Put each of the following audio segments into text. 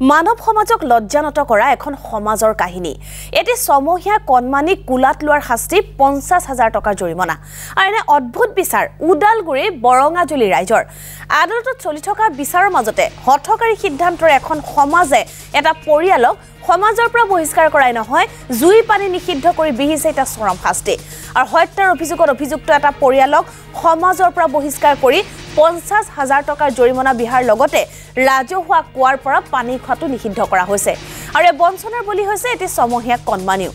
মানৱ সমাজক লজ্জানত কৰা এখন সমাজৰ কাহিনী। এটি ছমহীয়া কণমানিক কোলাত লোৱাৰ শাস্তি পঞ্চাছ হাজাৰ টকাৰ জৰিমনা। আৰু এনে অদ্ভুত বিচাৰ ওদালগুৰি বৰঙাজুলি ৰাইজৰ। আদালতত চলি থকা বিচাৰৰ মাজতে হঠকাৰী সিদ্ধান্তৰে এখন সমাজে এটা পৰিয়ালক সমাজৰ পৰা বহিষ্কাৰ কৰাই নহয় জুই পানী নিষিদ্ধ কৰি বিহিছে এটা চৰম শাস্তি। আৰু হত্যাৰ অভিযোগত অভিযুক্ত এটা পৰিয়ালক সমাজৰ পৰা বহিষ্কাৰ কৰি পঞ্চাছ হাজাৰ টকাৰ জৰিমনা বিহাৰ লগতে ৰাজহুৱা কুঁৱাৰ পৰা পানী খোৱাটো নিষিদ্ধ কৰা হৈছে। আৰু এই বঞ্চনাৰ বলি হৈছে এটি ছমহীয়া কণমানিও।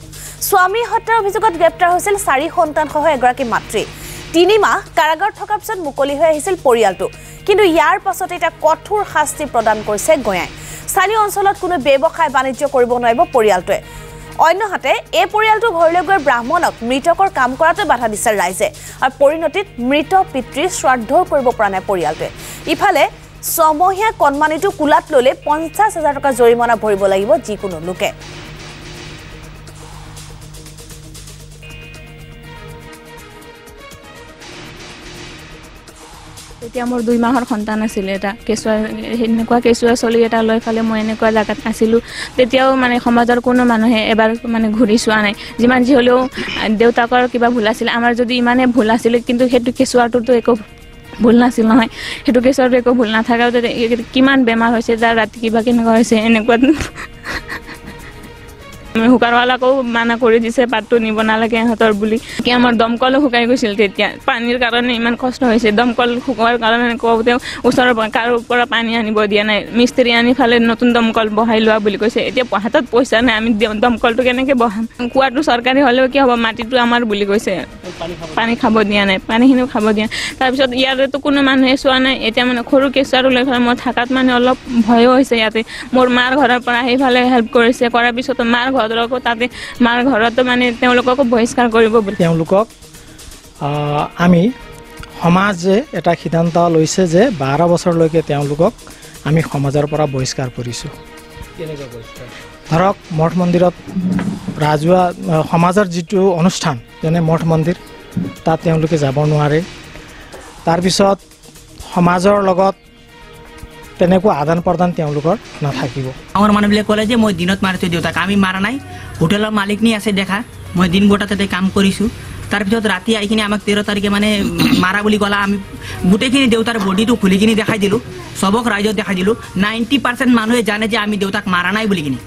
স্বামী হত্যাৰ অভিযোগত গ্ৰেপ্তাৰ হৈছিল চাৰি সন্তানসহ এগৰাকী মাতৃ। তিনিমাহ কাৰাগাৰত থকাৰ পিছত মুকলি হৈ আহিছিল পৰিয়ালটো। কিন্তু ইয়াৰ পাছতে এতিয়া কঠোৰ শাস্তি প্ৰদান কৰিছে গঞাই। স্থানীয় অঞ্চলত কোনো ব্যৱসায় বাণিজ্য কৰিব নোৱাৰিব পৰিয়ালটোৱে। অন্যহাতে এই পৰিয়ালটোৰ ঘৰলৈ গৈ ব্ৰাহ্মণক মৃতকৰ কাম কৰাটো বাধা দিছে ৰাইজে আৰু পৰিণতিত মৃত পিতৃৰ শ্ৰাদ্ধও কৰিব পৰা নাই পৰিয়ালটোৱে। ইফালে ছমহীয়া কণমানিটো কোলাত ল'লে পঞ্চাছ হাজাৰ টকা জৰিমনা ভৰিব লাগিব যিকোনো লোকে। তেতিয়া মোৰ দুই মাহৰ সন্তান আছিলে এটা কেঁচুৱা সেনেকুৱা কেঁচুৱা চলি এটা লৈ ফালে মই এনেকুৱা জেগাত আছিলোঁ। তেতিয়াও মানে সমাজৰ কোনো মানুহে এবাৰ মানে ঘূৰি চোৱা নাই। যিমান যি হ'লেও দেউতাকৰ কিবা ভুল আছিলে আমাৰ যদি ইমানে ভুল আছিলে কিন্তু সেইটো কেঁচুৱাটোতো একো ভুল নাছিল নহয়। সেইটো কেঁচুৱাটো একো ভুল নাথাকাও কিমান বেমাৰ হৈছে যাৰ ৰাতি কিবা কেনেকুৱা হৈছে এনেকুৱা শুকাৰৱালাকো মানা কৰি দিছে পাতটো নিব নালাগে ইহঁতৰ বুলি। কি আমাৰ দমকলো শুকাই গৈছিল তেতিয়া। পানীৰ কাৰণে ইমান কষ্ট হৈছে। দমকল শুকোৱাৰ কাৰণে কওঁতে ওচৰৰ কাৰো পৰা পানী আনিব দিয়া নাই। মিস্ত্ৰী আনি ফালে নতুন দমকল বহাই লোৱা বুলি কৈছে। এতিয়া হাতত পইচা নাই আমি দমকলটো কেনেকৈ বহাম? কুঁৱাটো চৰকাৰী হ'লেও কি হ'ব? মাটিটো আমাৰ বুলি কৈছে। পানী খাব দিয়া নাই। পানীখিনিও খাব দিয়া তাৰপিছত ইয়াতেতো কোনো মানুহে চোৱা নাই। এতিয়া মানে সৰু কেঁচুৱাটো লৈ পেলাই মই থকাত মানে অলপ ভয়ো হৈছে ইয়াতে। মোৰ মাৰ ঘৰৰ পৰা সেইফালে হেল্প কৰিছে। কৰাৰ পিছতো মাৰ ঘৰকো তাতে মাৰ ঘৰতো মানে তেওঁলোককো বহিষ্কাৰ কৰিব বুলি। তেওঁলোকক আমি সমাজে এটা সিদ্ধান্ত লৈছে যে বাৰ বছৰলৈকে তেওঁলোকক আমি সমাজৰ পৰা বহিষ্কাৰ কৰিছোঁ। ধৰক মঠ মন্দিৰত ৰাজহুৱা সমাজৰ যিটো অনুষ্ঠান যেনে মঠ মন্দিৰ তাত তেওঁলোকে যাব নোৱাৰে। তাৰপিছত সমাজৰ লগত তেনেকুৱা আদান প্ৰদান তেওঁলোকৰ নাথাকিব। গাঁৱৰ মানুহবিলাকে ক'লে যে মই দিনত মাৰিছোঁ দেউতাক আমি মাৰা নাই। হোটেলৰ মালিকনি আছে দেখা। মই দিন গোটা তাতে কাম কৰিছোঁ। তাৰপিছত ৰাতি আহি কিনে আমাক তেৰ তাৰিখে মানে মাৰা বুলি ক'লা। আমি গোটেইখিনি দেউতাৰ বডিটো খুলি কিনি দেখাই দিলোঁ। চবক ৰাইজক দেখাই দিলোঁ। নাইণ্টি পাৰ্চেণ্ট মানুহে জানে যে আমি দেউতাক মাৰা নাই বুলি কিনি।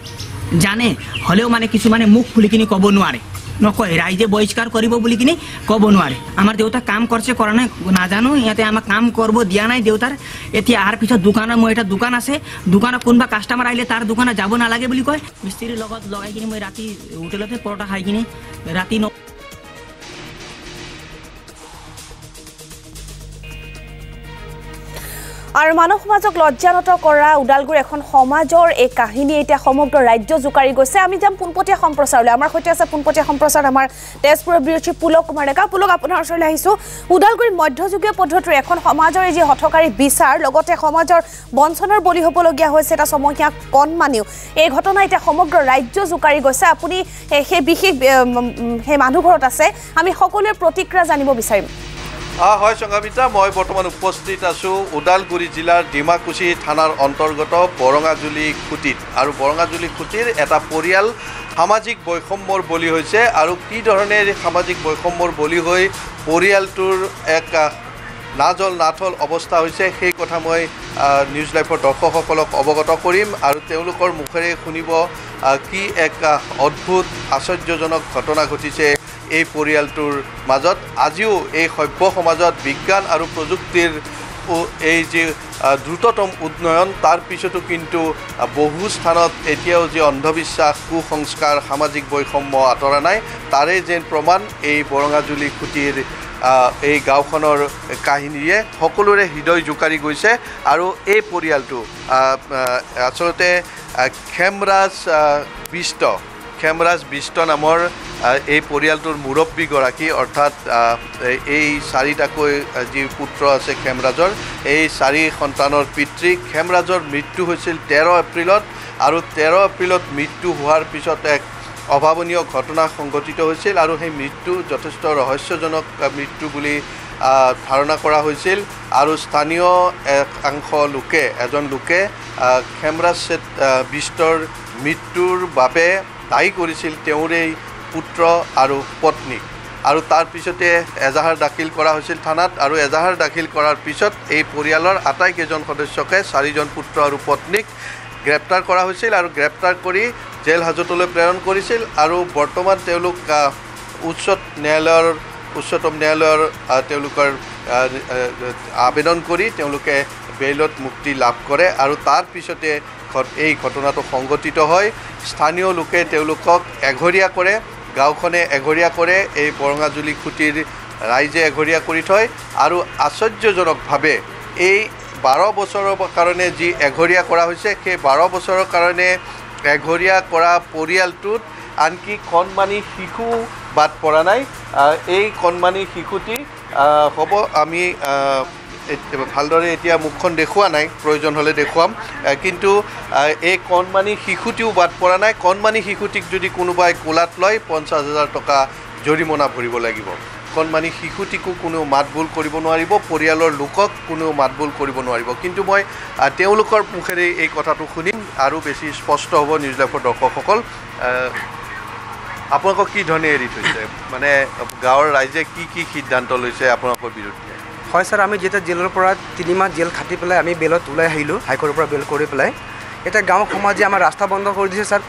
জানে। হ'লেও মানে কিছুমানে মুখ খুলি কিনি ক'ব নোৱাৰে। নকয় ৰাইজে বহিষ্কাৰ কৰিব বুলি কিনি ক'ব নোৱাৰে আমাৰ দেউতাক কাম কৰিছে কৰা নাই নাজানো ইয়াতে আমাক কাম কৰিব দিয়া নাই দেউতাৰ এতিয়া অহাৰ পিছত দোকানত মোৰ এটা দোকান আছে দোকানত কোনোবা কাষ্টমাৰ আহিলে তাৰ দোকানত যাব নালাগে বুলি কয় মিস্ত্ৰীৰ লগত লগাই কিনি মই ৰাতি হোটেলতে পৰঠা খাই কিনি ৰাতি ন আৰু মানৱ সমাজক লজ্জানত কৰা ওদালগুৰি এখন সমাজৰ এই কাহিনী এতিয়া সমগ্ৰ ৰাজ্য জোকাৰি গৈছে। আমি যাম পোনপটীয়া সম্প্ৰচাৰলৈ। আমাৰ সৈতে আছে পোনপটীয়া সম্প্ৰচাৰ আমাৰ তেজপুৰৰ বিৰোধী পুলক কুমাৰ ডেকা। পুলক আপোনাৰ ওচৰলৈ আহিছোঁ। ওদালগুৰিত মধ্যযুগীয় পদ্ধতিৰে এখন সমাজৰ যি হঠকাৰী বিচাৰ লগতে সমাজৰ বঞ্চনাৰ বলি হ'বলগীয়া হৈছে এটা ছমহীয়া কণমানিও এই ঘটনা এতিয়া সমগ্ৰ ৰাজ্য জোকাৰি গৈছে। আপুনি সেই বিশেষ সেই মানুহ ঘৰত আছে। আমি সকলোৱে প্ৰতিক্ৰিয়া জানিব বিচাৰিম। হয় সংঘামিতা মই বৰ্তমান উপস্থিত আছোঁ ওদালগুৰি জিলাৰ ডিমাকুচি থানাৰ অন্তৰ্গত বৰঙাজুলি খুটিত। আৰু বৰঙাজুলি খুটিৰ এটা পৰিয়াল সামাজিক বৈষম্যৰ বলি হৈছে আৰু কি ধৰণে সামাজিক বৈষম্যৰ বলি হৈ পৰিয়ালটোৰ এক নাজল নাথল অৱস্থা হৈছে সেই কথা মই নিউজ লাইভৰ দৰ্শকসকলক অৱগত কৰিম আৰু তেওঁলোকৰ মুখেৰে শুনিব কি এক অদ্ভুত আশ্চৰ্যজনক ঘটনা ঘটিছে। এই পৰিয়ালটোৰ মাজত। আজিও এই সভ্য সমাজত বিজ্ঞান আৰু প্ৰযুক্তিৰ এই যি দ্ৰুততম উন্নয়ন তাৰ পিছতো কিন্তু বহু স্থানত এতিয়াও যি অন্ধবিশ্বাস কুসংস্কাৰ সামাজিক বৈষম্য আঁতৰা নাই তাৰে যেন প্ৰমাণ এই বৰঙাজুলি খুটিৰ এই গাঁওখনৰ কাহিনীৰে সকলোৰে হৃদয় জোকাৰি গৈছে আৰু এই পৰিয়ালটো আচলতে খেমৰাজ বিষ্ট। খেমৰাজ বিষ্ট নামৰ এই পৰিয়ালটোৰ মুৰব্বীগৰাকী অৰ্থাৎ এই চাৰিটাকৈ যি পুত্ৰ আছে খেমৰাজৰ এই চাৰি সন্তানৰ পিতৃ খেমৰাজৰ মৃত্যু হৈছিল তেৰ এপ্ৰিলত আৰু তেৰ এপ্ৰিলত মৃত্যু হোৱাৰ পিছত এক অভাৱনীয় ঘটনা সংঘটিত হৈছিল আৰু সেই মৃত্যু যথেষ্ট ৰহস্যজনক মৃত্যু বুলি ধাৰণা কৰা হৈছিল আৰু স্থানীয় একাংশ লোকে এজন লোকে খেমৰাজ বিষ্টৰ মৃত্যুৰ বাবে দায়ী কৰিছিল তেওঁৰেই পুত্ৰ আৰু পত্নীক আৰু তাৰ পিছতে এজাহাৰ দাখিল কৰা হৈছিল থানাত আৰু এজাহাৰ দাখিল কৰাৰ পিছত এই পৰিয়ালৰ আটাইকেইজন সদস্যকে চাৰিজন পুত্ৰ আৰু পত্নীক গ্ৰেপ্তাৰ কৰা হৈছিল আৰু গ্ৰেপ্তাৰ কৰি জেল হাজতলৈ প্ৰেৰণ কৰিছিল আৰু বৰ্তমান তেওঁলোক উচ্চ ন্যায়ালয়ৰ উচ্চতম ন্যায়ালয়ৰ তেওঁলোকৰ আবেদন কৰি তেওঁলোকে বেইলত মুক্তি লাভ কৰে আৰু তাৰ পিছতে ঘট- এই ঘটনাটো সংঘটিত হয়। স্থানীয় লোকে তেওঁলোকক এঘৰীয়া কৰে গাঁওখনে এঘৰীয়া কৰে এই বৰঙাজুলি খুঁটিৰ ৰাইজে এঘৰীয়া কৰি থয় আৰু আশ্চৰ্যজনকভাৱে এই বাৰ বছৰৰ কাৰণে যি এঘৰীয়া কৰা হৈছে সেই বাৰ বছৰৰ কাৰণে এঘৰীয়া কৰা পৰিয়ালটোত আনকি কণমানি শিশু বাদ পৰা নাই। এই কণমানি শিশুটি হ'ব আমি ভালদৰে এতিয়া মুখখন দেখুওৱা নাই প্ৰয়োজন হ'লে দেখুৱাম। কিন্তু এই কণমানি শিশুটিও বাদ পৰা নাই। কণমানি শিশুটিক যদি কোনোবাই কোলাত লয় পঞ্চাছ হাজাৰ টকা জৰিমনা ভৰিব লাগিব। কণমানি শিশুটিকো কোনেও মাতবোল কৰিব নোৱাৰিব পৰিয়ালৰ লোকক কোনেও মাতবোল কৰিব নোৱাৰিব। কিন্তু মই তেওঁলোকৰ মুখেৰে এই কথাটো শুনিম আৰু বেছি স্পষ্ট হ'ব নিউজ লাইভৰ দৰ্শকসকল আপোনালোকক কি ধৰণে এৰি থৈছে? মানে গাঁৱৰ ৰাইজে কি কি সিদ্ধান্ত লৈছে আপোনালোকৰ বিৰুদ্ধে? হয় ছাৰ আমি যেতিয়া জেলৰ পৰা তিনিমাহ জেল খাটি পেলাই আমি বেলত ওলাই আহিলোঁ হাইকোৰ্টৰ পৰা বেল কৰি পেলাই এতিয়া গাঁও সমাজে আমাৰ ৰাস্তা বন্ধ কৰি দিছে ছাৰ।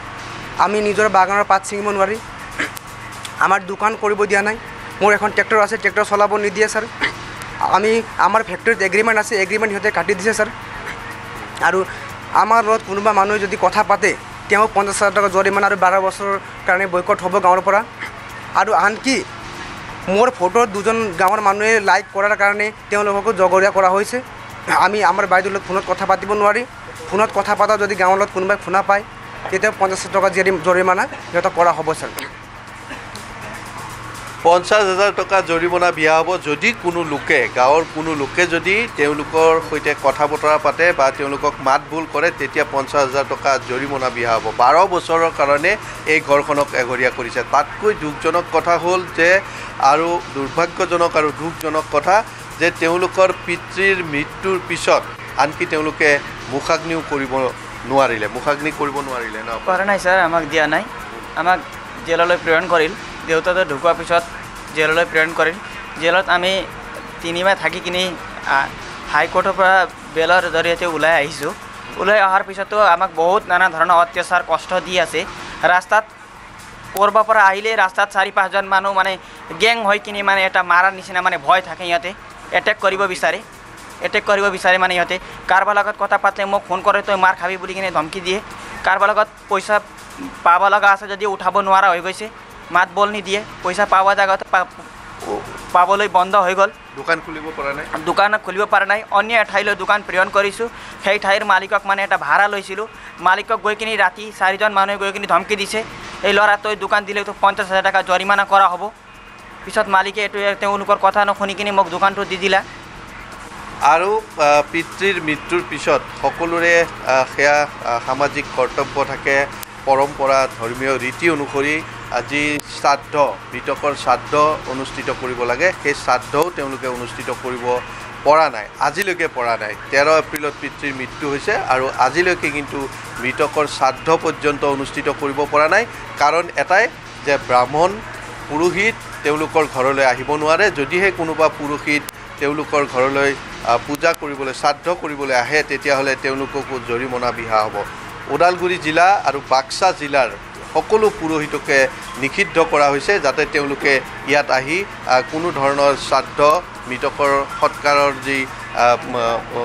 আমি নিজৰ বাগানৰ পাত ছিঙিব নোৱাৰি। আমাৰ দোকান কৰিব দিয়া নাই। মোৰ এখন ট্ৰেক্টৰ আছে ট্ৰেক্টৰ চলাব নিদিয়ে ছাৰ। আমি আমাৰ ফেক্টৰীত এগ্ৰিমেণ্ট আছে এগ্ৰিমেণ্ট সিহঁতে কাটি দিছে ছাৰ। আৰু আমাৰ লগত কোনোবা মানুহে যদি কথা পাতে তেওঁ পঞ্চাছ হাজাৰ টকা জৰিমনা আৰু বাৰ বছৰৰ কাৰণে বয়কট হ'ব গাঁৱৰ পৰা। আৰু আনকি মোৰ ফটো দুজন গাঁৱৰ মানুহে লাইক কৰাৰ কাৰণে তেওঁলোককো জগৰীয়া কৰা হৈছে। আমি আমাৰ বাইদেউৰ লগত ফোনত কথা পাতিব নোৱাৰি। ফোনত কথা পতা যদি গাঁৱৰ লগত কোনোবাই শুনা পায় তেতিয়া পঞ্চাছ টকা জৰিমনা সিহঁতক কৰা হ'ব ছাৰ। পঞ্চাছ হাজাৰ টকা জৰিমনা বিয়া হ'ব যদি কোনো লোকে গাঁৱৰ কোনো লোকে যদি তেওঁলোকৰ সৈতে কথা বতৰা পাতে বা তেওঁলোকক মাত ভুল কৰে তেতিয়া পঞ্চাছ হাজাৰ টকা জৰিমনা বিয়া হ'ব। বাৰ বছৰৰ কাৰণে এই ঘৰখনক এঘৰীয়া কৰিছে। তাতকৈ দুখজনক কথা হ'ল যে আৰু দুৰ্ভাগ্যজনক আৰু দুখজনক কথা যে তেওঁলোকৰ পিতৃৰ মৃত্যুৰ পিছত আনকি তেওঁলোকে মুখাগ্নিও কৰিব নোৱাৰিলে। মুখাগ্নি কৰিব নোৱাৰিলে ন? কৰা নাই ছাৰ আমাক দিয়া নাই। আমাক জেললৈ প্ৰেৰণ কৰিল। দেউতাটো ঢুকোৱাৰ পিছত জেললৈ প্ৰেৰণ কৰিল। জেলত আমি তিনিমাহ থাকি কিনি হাইকোৰ্টৰ পৰা বেলৰ জৰিয়তে ওলাই আহিছোঁ। ওলাই অহাৰ পিছতো আমাক বহুত নানা ধৰণৰ অত্যাচাৰ কষ্ট দি আছে। ৰাস্তাত ক'ৰবাৰ পৰা আহিলে ৰাস্তাত চাৰি পাঁচজন মানুহ মানে গেং হৈ কিনি মানে এটা মাৰাৰ নিচিনা মানে ভয় থাকে সিহঁতে এটেক কৰিব বিচাৰে। এটেক কৰিব বিচাৰে মানে সিহঁতে কাৰোবাৰ লগত কথা পাতিলে মোক ফোন কৰে তই মাৰ খাবি বুলি কিনে ধমকি দিয়ে। কাৰোবাৰ লগত পইচা পাব লগা আছে যদি উঠাব নোৱাৰা হৈ গৈছে। মাত বল নিদিয়ে। পইচা পাব জেগাতে পাবলৈ বন্ধ হৈ গ'ল। দোকান খুলিব পৰা নাই? দোকান খুলিব পৰা নাই। অন্য এঠাইলৈ দোকান প্ৰেৰণ কৰিছোঁ। সেই ঠাইৰ মালিকক মানে এটা ভাড়া লৈছিলোঁ। মালিকক গৈ কিনি ৰাতি চাৰিজন মানুহে গৈ কিনি ধমকি দিছে। এই ল'ৰা তই দোকান দিলেতো পঞ্চাছ হাজাৰ টকা জৰিমনা কৰা হ'ব। পিছত মালিকে এইটো তেওঁলোকৰ কথা নুশুনি কিনি মোক দোকানটো দি দিলা। আৰু পিতৃৰ মৃত্যুৰ পিছত সকলোৰে সেয়া সামাজিক কৰ্তব্য থাকে। পৰম্পৰা ধৰ্মীয় ৰীতি অনুসৰি আজি শ্ৰাদ্ধ মৃতকৰ শ্ৰাদ্ধ অনুষ্ঠিত কৰিব লাগে। সেই শ্ৰাদ্ধও তেওঁলোকে অনুষ্ঠিত কৰিব পৰা নাই আজিলৈকে পৰা নাই। তেৰ এপ্ৰিলত পিতৃৰ মৃত্যু হৈছে আৰু আজিলৈকে কিন্তু মৃতকৰ শ্ৰাদ্ধ পৰ্যন্ত অনুষ্ঠিত কৰিব পৰা নাই। কাৰণ এটাই যে ব্ৰাহ্মণ পুৰোহিত তেওঁলোকৰ ঘৰলৈ আহিব নোৱাৰে। যদিহে কোনোবা পুৰোহিত তেওঁলোকৰ ঘৰলৈ পূজা কৰিবলৈ শ্ৰাদ্ধ কৰিবলৈ আহে তেতিয়াহ'লে তেওঁলোককো জৰিমনা বিহা হ'ব। ওদালগুৰি জিলা আৰু বাক্সা জিলাৰ সকলো পুৰোহিতকে নিষিদ্ধ কৰা হৈছে যাতে তেওঁলোকে ইয়াত আহি আহ, কোনো ধৰণৰ শ্ৰাদ্ধ মৃতকৰ সৎকাৰৰ যি আহ, ম, অ,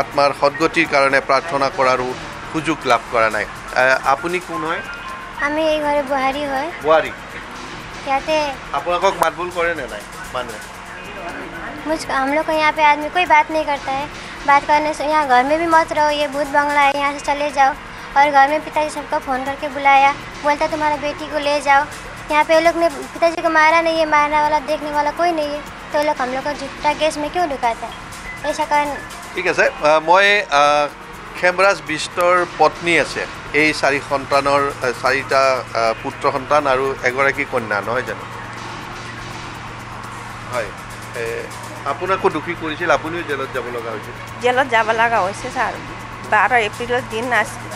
আত্মাৰ সদগতিৰ কাৰণে প্ৰাৰ্থনা কৰাৰো সুযোগ লাভ কৰা নাই আহ, আপুনি কোন হয় আমি এই ঘরে বুহারি হয় বোৱাৰী कहते আপোনালোকক মাতবোল কৰে নে নাই মানুহে मुझ हम लोग को यहाँ पे आदमी कोई बात नहीं करता है बात करने से यहाँ घर में भी मत रहो ये भूत बंगला है यहाँ से चले जाओ और घर में पिताजी सबको फ़ोन करके बुलाया बोलता तुम्हारा बेटी को ले जाओ यहाँ पे ये लोग ने पिताजी को मारा नहीं है मारने वाला देखने वाला कोई नहीं है तो ये लोग हम लोग को झूठा केस में क्यों ढुकाता है ऐसा कारण ঠিক আছে আহ, মই আহ, খেমৰাজ বিষ্টৰ পত্নী আছে এই চাৰি সন্তানৰ আহ, চাৰিটা আহ, পুত্ৰ সন্তান আৰু এগৰাকী কন্যা নহয় জানো হয় এ, আপোনাকো দোষী কৰিছিল আপুনিও জেলত যাব লগা হৈছিল জেলত যাব লগা হৈছে ছাৰ বাৰ এপ্ৰিলৰ দিন আছিল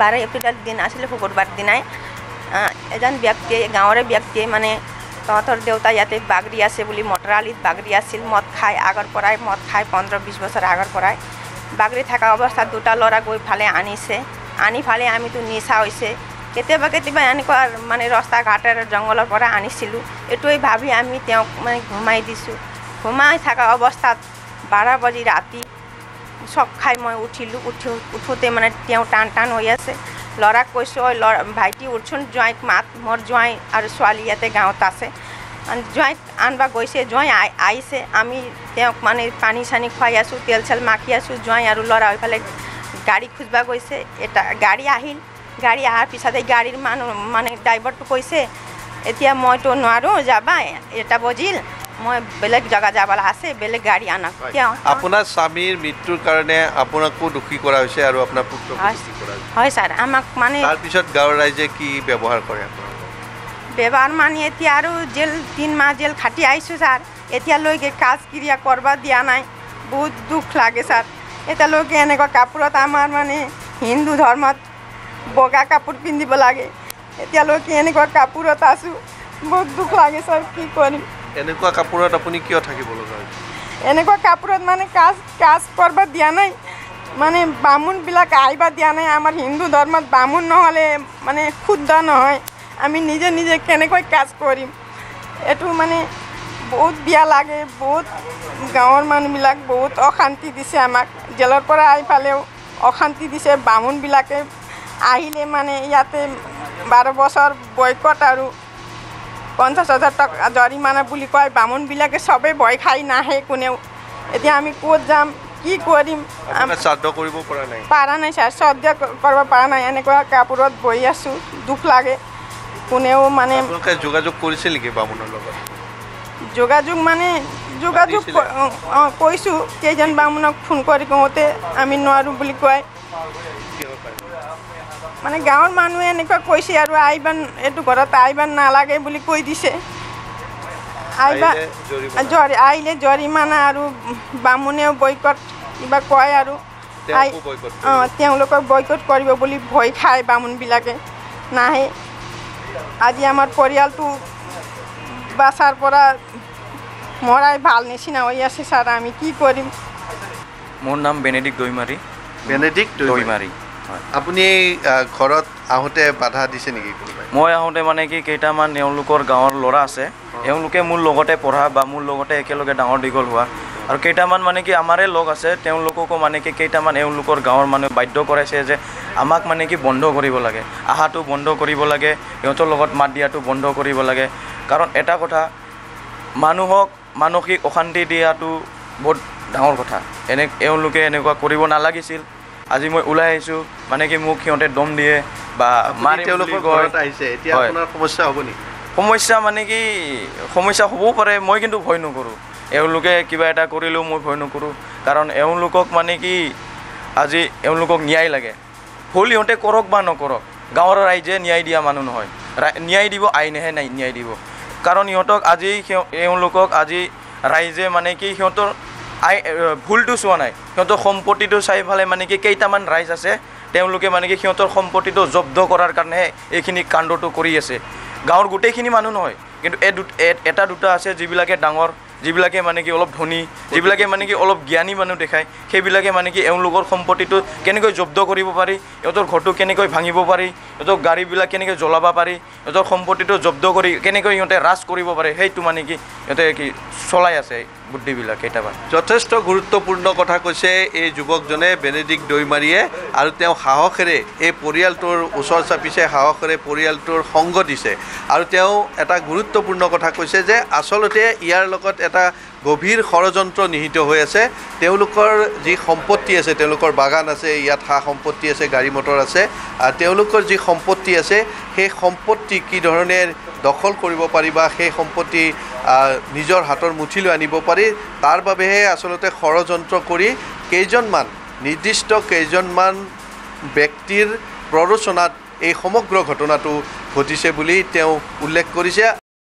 বাৰ এপ্ৰিলৰ দিন আছিলে শুকুৰবাৰ দিনাই। এজন ব্যক্তিয়ে গাঁৱৰে ব্যক্তিয়ে মানে তহঁতৰ দেউতা ইয়াতে বাগৰি আছে বুলি মটৰ আলিত বাগৰি আছিল মদ খাই আগৰ পৰাই মদ খাই পোন্ধৰ বিছ বছৰ আগৰ পৰাই। বাগৰি থকা অৱস্থাত দুটা ল'ৰা গৈ ফালে আনিছে। আনি ফালে আমিতো নিচা হৈছে। কেতিয়াবা কেতিয়াবা এনেকুৱা মানে ৰাস্তা ঘাটেৰ জংঘলৰ পৰা আনিছিলোঁ। এইটোৱে ভাবি আমি তেওঁক মানে ঘুমাই দিছোঁ। ঘুমাই থকা অৱস্থাত বাৰ বাজি ৰাতি চক খাই মই উঠিলোঁ উঠি উঠোঁতে মানে তেওঁ টান টান হৈ আছে। ল'ৰাক কৈছোঁ ঐ ল'ৰা ভাইটি উঠচোন জোঁৱাইক মাত মোৰ জোঁৱাই আৰু ছোৱালী ইয়াতে গাঁৱত আছে। জোঁৱাইক আনবা গৈছে জোঁৱাই আহিছে। আমি তেওঁক মানে পানী চানী খুৱাই আছোঁ তেল চেল মাখি আছোঁ জোঁৱাই আৰু ল'ৰা এইফালে গাড়ী খুজবা গৈছে। এটা গাড়ী আহিল। গাড়ী অহাৰ পিছতে গাড়ীৰ মানুহ মানে ড্ৰাইভাৰটো কৈছে এতিয়া মইতো নোৱাৰোঁ যাবা এটা বজিল। মই বেলেগ জেগা যাবলৈ আছে বেলেগ গাড়ী আনক তেওঁ আপোনাৰ স্বামীৰ মৃত্যুৰ কাৰণে আপোনাকো দোষী কৰা হৈছে আৰু আপোনাৰ পুত্ৰকো হয়। ছাৰ আমাক মানে তাৰপিছত গাঁৱৰ ৰাইজে কি ব্যৱহাৰ কৰে ব্যৱহাৰ মানে এতিয়া আৰু জেল তিন মাহ জেল খাটি আহিছোঁ ছাৰ। এতিয়ালৈকে কাজ ক্ৰিয়া কৰিব দিয়া নাই। বহুত দুখ লাগে ছাৰ। এতিয়ালৈকে এনেকুৱা কাপোৰত আমাৰ মানে হিন্দু ধৰ্মত বগা কাপোৰ পিন্ধিব লাগে। এতিয়ালৈকে এনেকুৱা কাপোৰত আছোঁ। বহুত দুখ লাগে ছাৰ কি কৰিম? এনেকুৱা কাপোৰত আপুনি কিয় থাকিব লগা হৈছে? এনেকুৱা কাপোৰত মানে কাজ কাজ কৰিব দিয়া নাই। মানে বামুণবিলাক আহিব দিয়া নাই। আমাৰ হিন্দু ধৰ্মত বামুণ নহ'লে মানে শুদ্ধ নহয়। আমি নিজে নিজে কেনেকৈ কাজ কৰিম? এইটো মানে বহুত বেয়া লাগে। বহুত গাঁৱৰ মানুহবিলাক বহুত অশান্তি দিছে আমাক। জেলৰ পৰা আহি পালেও অশান্তি দিছে। বামুণবিলাকে আহিলে মানে ইয়াতে বাৰ বছৰ বয়কট আৰু পঞ্চাছ হাজাৰ টকা জৰিমনা বুলি কয় বামুণবিলাকে চবেই ভয় খাই নাহে কোনেও। এতিয়া আমি ক'ত যাম কি কৰিম? পৰা নাই? পাৰা নাই ছাৰ শ্ৰদ্ধ কৰিব পৰা নাই। এনেকুৱা কাপোৰত বহি আছোঁ দুখ লাগে। কোনেও মানে যোগাযোগ কৰিছিল নেকি বামুণৰ লগত? যোগাযোগ মানে যোগাযোগ কৈছোঁ কেইজন বামুণক ফোন কৰি কওঁতে আমি নোৱাৰোঁ বুলি কয়? মানে গাঁৱৰ মানুহে এনেকুৱা কৈছে আৰু আহিবা এইটো ঘৰত আহিব নালাগে বুলি কৈ দিছে। আহিবা আহিলে জৰিমনা। জৰি আহিলে জৰিমনা আৰু বামুণেও বয়কট কিবা কয় আৰু। অঁ তেওঁলোকক বয়কট কৰিব বুলি ভয় খায় বামুণবিলাকে নাহে। আজি আমাৰ পৰিয়ালটো বাছাৰ পৰা মৰাই ভাল নিচিনা হৈ আছে ছাৰ আমি কি কৰিম? মোৰ নাম বেনেডিক দৈমাৰী। বেনেডিক দৈমাৰী। আপুনি ঘৰত আহোঁতে বাধা দিছে নেকি মই আহোঁতে মানে কি কেইটামান এওঁলোকৰ গাঁৱৰ ল'ৰা আছে। এওঁলোকে মোৰ লগতে পঢ়া বা মোৰ লগতে একেলগে ডাঙৰ দীঘল হোৱা। আৰু কেইটামান মানে কি আমাৰে লগ আছে তেওঁলোককো মানে কি কেইটামান এওঁলোকৰ গাঁৱৰ মানুহে বাধ্য কৰাইছে যে আমাক মানে কি বন্ধ কৰিব লাগে। আহাটো বন্ধ কৰিব লাগে সিহঁতৰ লগত মাত দিয়াটো বন্ধ কৰিব লাগে। কাৰণ এটা কথা মানুহক মানসিক অশান্তি দিয়াটো বহুত ডাঙৰ কথা। এনে এওঁলোকে এনেকুৱা কৰিব নালাগিছিল। আজি মই ওলাই আহিছোঁ। মানে কি মোক সিহঁতে দম দিয়ে বা বুলি তেওঁলোকৰ। ঘৰত আহিছে। এতিয়া। আপোনাৰ সমস্যা হ'ব নেকি? সমস্যা মানে কি সমস্যা হ'বও পাৰে মই কিন্তু ভয় নকৰোঁ। এওঁলোকে কিবা এটা কৰিলেও মই ভয় নকৰোঁ। কাৰণ এওঁলোকক মানে কি আজি এওঁলোকক ন্যায় লাগে। ভুল ইহঁতে কৰক বা নকৰক গাঁৱৰ ৰাইজে ন্যায় দিয়া মানুহ নহয়। ন্যায় দিব আইনেহে নাই ন্যায় দিব। কাৰণ ইহঁতক আজি এওঁলোকক আজি ৰাইজে মানে কি সিহঁতৰ আই ভুলটো চোৱা নাই। সিহঁতৰ সম্পত্তিটো চাই পেলাই মানে কি কেইটামান ৰাইজ আছে তেওঁলোকে মানে কি সিহঁতৰ সম্পত্তিটো জব্দ কৰাৰ কাৰণেহে এইখিনি কাণ্ডটো কৰি আছে। গাঁৱৰ গোটেইখিনি মানুহ নহয় কিন্তু এ- এটা দুটা আছে যিবিলাকে ডাঙৰ যিবিলাকে মানে কি অলপ ধনী যিবিলাকে মানে কি অলপ জ্ঞানী মানুহ দেখায় সেইবিলাকে মানে কি এওঁলোকৰ সম্পত্তিটো কেনেকৈ জব্দ কৰিব পাৰি সিহঁতৰ ঘৰটো কেনেকৈ ভাঙিব পাৰি সিহঁতৰ গাড়ীবিলাক কেনেকৈ জ্বলাব পাৰি সিহঁতৰ সম্পত্তিটো জব্দ কৰি কেনেকৈ সিহঁতে ৰাজ কৰিব পাৰে সেইটো মানে কি সিহঁতে কি চলাই আছে। বুদ্ধিবিলাক কেইটামান। যথেষ্ট গুৰুত্বপূৰ্ণ কথা কৈছে এই যুৱকজনে বেনেডিক দৈমাৰীয়ে আৰু তেওঁ সাহসেৰে এই পৰিয়ালটোৰ ওচৰ চাপিছে সাহসেৰে পৰিয়ালটোৰ সংগ দিছে। আৰু তেওঁ এটা গুৰুত্বপূৰ্ণ কথা কৈছে যে আচলতে ইয়াৰ লগত এটা গভীৰ ষড়যন্ত্ৰ নিহিত হৈ আছে। তেওঁলোকৰ যি সম্পত্তি আছে তেওঁলোকৰ বাগান আছে ইয়াত সা সম্পত্তি আছে গাড়ী মটৰ আছে তেওঁলোকৰ যি সম্পত্তি আছে সেই সম্পত্তি কি ধৰণে দখল কৰিব পাৰি বা সেই সম্পত্তি নিজৰ হাতৰ মুঠিলৈ আনিব পাৰি তাৰ বাবেহে আচলতে ষড়যন্ত্ৰ কৰি কেইজনমান নিৰ্দিষ্ট কেইজনমান ব্যক্তিৰ প্ৰৰোচনাত এই সমগ্ৰ ঘটনাটো ঘটিছে বুলি তেওঁ উল্লেখ কৰিছে।